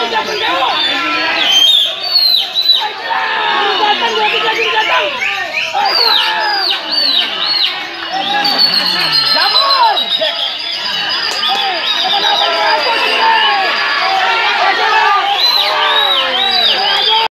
Não, não.